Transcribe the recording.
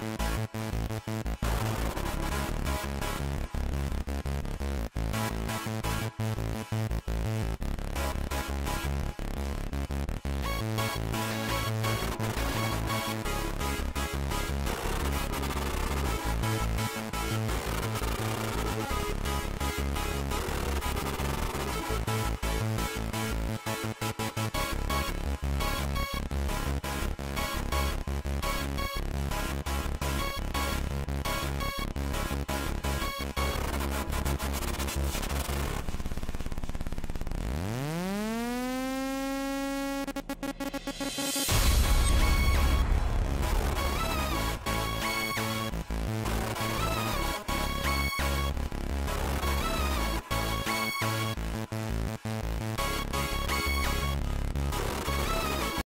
you